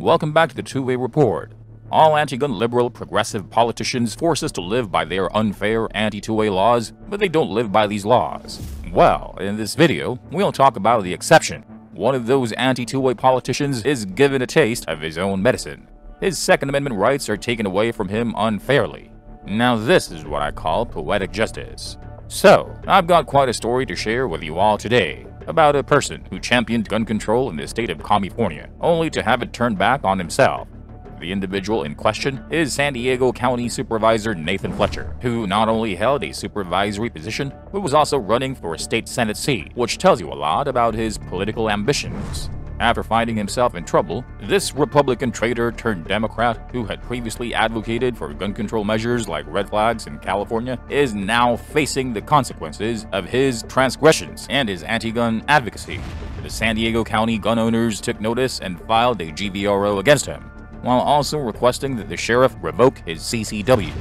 Welcome back to the 2A Report. All anti-gun liberal progressive politicians force us to live by their unfair anti-2A laws, but they don't live by these laws. Well, in this video, we'll talk about the exception. One of those anti-2A politicians is given a taste of his own medicine. His Second Amendment rights are taken away from him unfairly. Now this is what I call poetic justice. So, I've got quite a story to share with you all today about a person who championed gun control in the state of California, only to have it turned back on himself. The individual in question is San Diego County Supervisor Nathan Fletcher, who not only held a supervisory position, but was also running for a state Senate seat, which tells you a lot about his political ambitions. After finding himself in trouble, this Republican traitor turned Democrat, who had previously advocated for gun control measures like red flags in California, is now facing the consequences of his transgressions and his anti-gun advocacy. The San Diego County gun owners took notice and filed a GVRO against him, while also requesting that the sheriff revoke his CCW.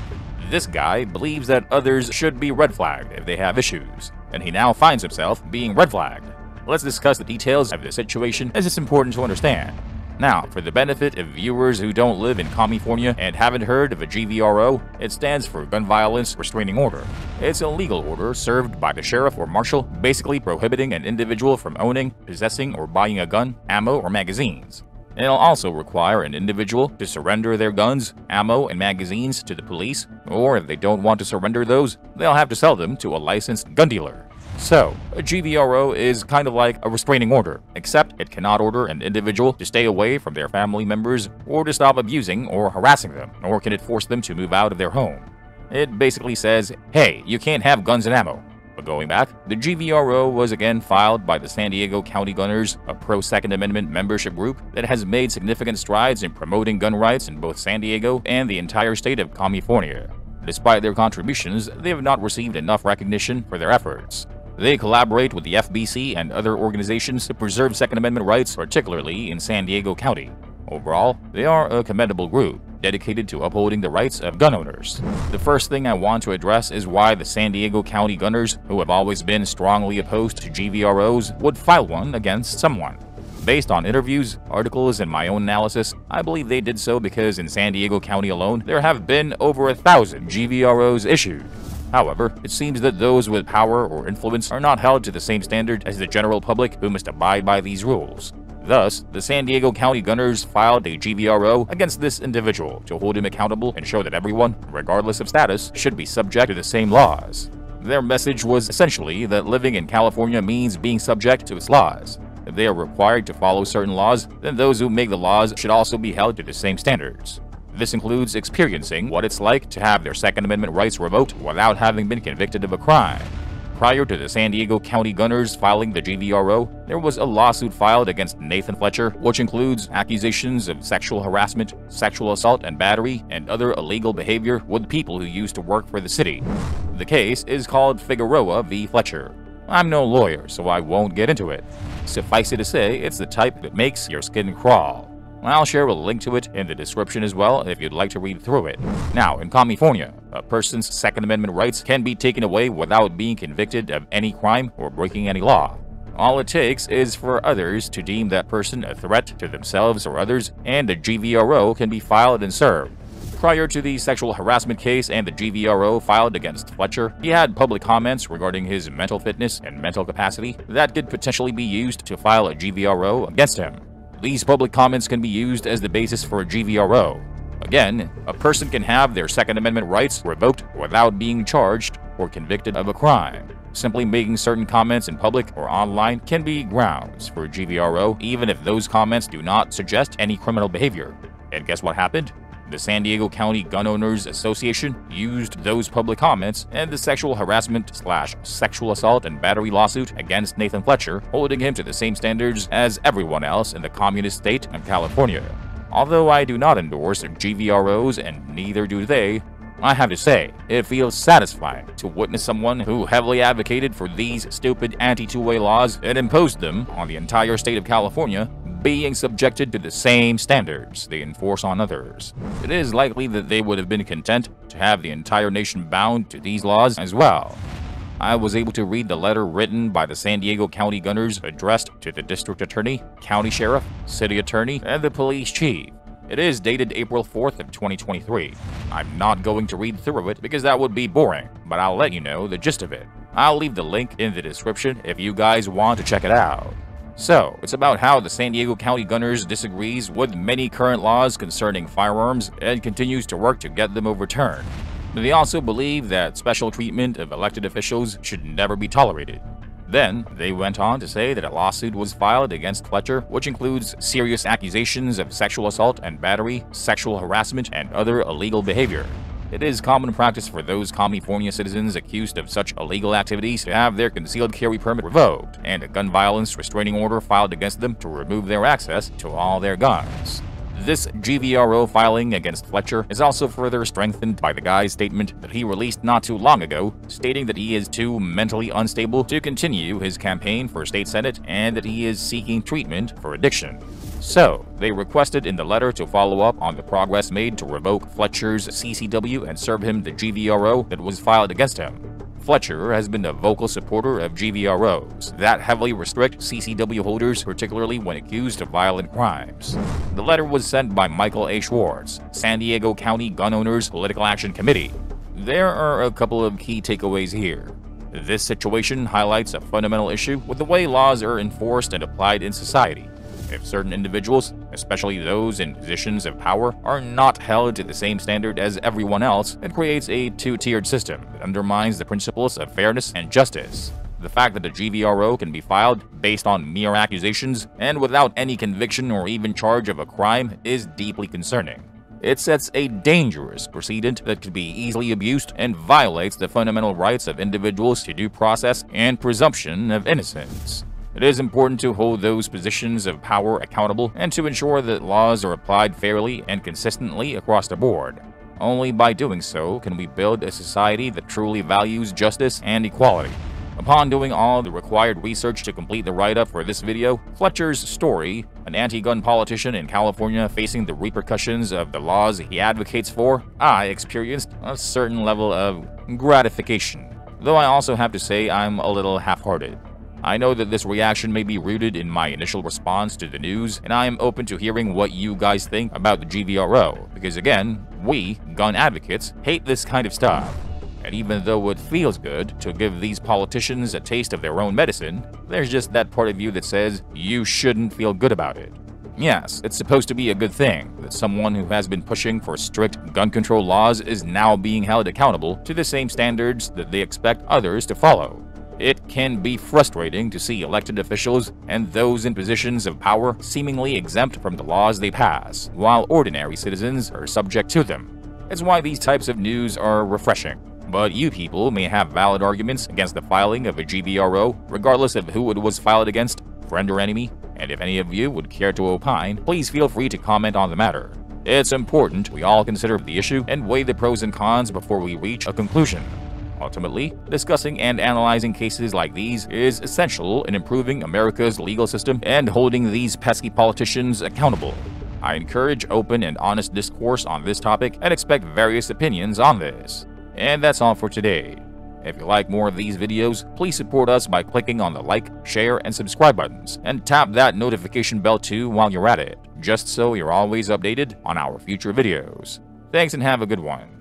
This guy believes that others should be red flagged if they have issues, and he now finds himself being red flagged. Let's discuss the details of the situation as it's important to understand. Now, for the benefit of viewers who don't live in California and haven't heard of a GVRO, it stands for Gun Violence Restraining Order. It's a legal order served by the sheriff or marshal, basically prohibiting an individual from owning, possessing, or buying a gun, ammo, or magazines. It'll also require an individual to surrender their guns, ammo, and magazines to the police, or if they don't want to surrender those, they'll have to sell them to a licensed gun dealer. So, a GVRO is kind of like a restraining order, except it cannot order an individual to stay away from their family members or to stop abusing or harassing them, nor can it force them to move out of their home. It basically says, hey, you can't have guns and ammo. But going back, the GVRO was again filed by the San Diego County Gun Owners, a pro Second Amendment membership group that has made significant strides in promoting gun rights in both San Diego and the entire state of California. Despite their contributions, they have not received enough recognition for their efforts. They collaborate with the FPC and other organizations to preserve Second Amendment rights, particularly in San Diego County. Overall, they are a commendable group, dedicated to upholding the rights of gun owners. The first thing I want to address is why the San Diego County Gun Owners, who have always been strongly opposed to GVROs, would file one against someone. Based on interviews, articles, and my own analysis, I believe they did so because in San Diego County alone, there have been over a thousand GVROs issued. However, it seems that those with power or influence are not held to the same standard as the general public who must abide by these rules. Thus, the San Diego County Gun Owners filed a GVRO against this individual to hold him accountable and show that everyone, regardless of status, should be subject to the same laws. Their message was essentially that living in California means being subject to its laws. If they are required to follow certain laws, then those who make the laws should also be held to the same standards. This includes experiencing what it's like to have their Second Amendment rights revoked without having been convicted of a crime. Prior to the San Diego County Gun Owners filing the GVRO, there was a lawsuit filed against Nathan Fletcher, which includes accusations of sexual harassment, sexual assault and battery, and other illegal behavior with people who used to work for the city. The case is called Figueroa v. Fletcher. I'm no lawyer, so I won't get into it. Suffice it to say, it's the type that makes your skin crawl. I'll share a link to it in the description as well if you'd like to read through it. Now, in California, a person's Second Amendment rights can be taken away without being convicted of any crime or breaking any law. All it takes is for others to deem that person a threat to themselves or others, and a GVRO can be filed and served. Prior to the sexual harassment case and the GVRO filed against Fletcher, he had public comments regarding his mental fitness and mental capacity that could potentially be used to file a GVRO against him. These public comments can be used as the basis for a GVRO. Again, a person can have their Second Amendment rights revoked without being charged or convicted of a crime. Simply making certain comments in public or online can be grounds for a GVRO, even if those comments do not suggest any criminal behavior. And guess what happened? The San Diego County Gun Owners Association used those public comments and the sexual harassment slash sexual assault and battery lawsuit against Nathan Fletcher, holding him to the same standards as everyone else in the communist state of California. Although I do not endorse GVROs and neither do they, I have to say, it feels satisfying to witness someone who heavily advocated for these stupid anti-2A laws and imposed them on the entire state of California being subjected to the same standards they enforce on others. It is likely that they would have been content to have the entire nation bound to these laws as well. I was able to read the letter written by the San Diego County Gun Owners addressed to the District Attorney, County Sheriff, City Attorney, and the Police Chief. It is dated April 4th of 2023. I'm not going to read through it because that would be boring, but I'll let you know the gist of it. I'll leave the link in the description if you guys want to check it out. So, it's about how the San Diego County Gun Owners disagrees with many current laws concerning firearms and continues to work to get them overturned. They also believe that special treatment of elected officials should never be tolerated. Then, they went on to say that a lawsuit was filed against Fletcher, which includes serious accusations of sexual assault and battery, sexual harassment, and other illegal behavior. It is common practice for those California citizens accused of such illegal activities to have their concealed carry permit revoked and a gun violence restraining order filed against them to remove their access to all their guns. This GVRO filing against Fletcher is also further strengthened by the guy's statement that he released not too long ago, stating that he is too mentally unstable to continue his campaign for state senate and that he is seeking treatment for addiction. So, they requested in the letter to follow up on the progress made to revoke Fletcher's CCW and serve him the GVRO that was filed against him. Fletcher has been a vocal supporter of GVROs that heavily restrict CCW holders, particularly when accused of violent crimes. The letter was sent by Michael A. Schwartz, San Diego County Gun Owners Political Action Committee. There are a couple of key takeaways here. This situation highlights a fundamental issue with the way laws are enforced and applied in society if certain individuals, especially those in positions of power, are not held to the same standard as everyone else, it creates a two-tiered system that undermines the principles of fairness and justice. The fact that a GVRO can be filed based on mere accusations and without any conviction or even charge of a crime is deeply concerning. It sets a dangerous precedent that could be easily abused and violates the fundamental rights of individuals to due process and presumption of innocence. It is important to hold those positions of power accountable and to ensure that laws are applied fairly and consistently across the board. Only by doing so can we build a society that truly values justice and equality. Upon doing all the required research to complete the write-up for this video, Fletcher's story, an anti-gun politician in California facing the repercussions of the laws he advocates for, I experienced a certain level of gratification. Though I also have to say I'm a little half-hearted. I know that this reaction may be rooted in my initial response to the news, and I am open to hearing what you guys think about the GVRO, because again, we, gun advocates, hate this kind of stuff. And even though it feels good to give these politicians a taste of their own medicine, there's just that part of you that says you shouldn't feel good about it. Yes, it's supposed to be a good thing that someone who has been pushing for strict gun control laws is now being held accountable to the same standards that they expect others to follow. It can be frustrating to see elected officials and those in positions of power seemingly exempt from the laws they pass, while ordinary citizens are subject to them. It's why these types of news are refreshing. But you people may have valid arguments against the filing of a GVRO, regardless of who it was filed against, friend or enemy, and if any of you would care to opine, please feel free to comment on the matter. It's important we all consider the issue and weigh the pros and cons before we reach a conclusion. Ultimately, discussing and analyzing cases like these is essential in improving America's legal system and holding these pesky politicians accountable. I encourage open and honest discourse on this topic and expect various opinions on this. And that's all for today. If you like more of these videos, please support us by clicking on the like, share, and subscribe buttons, and tap that notification bell too while you're at it, just so you're always updated on our future videos. Thanks and have a good one.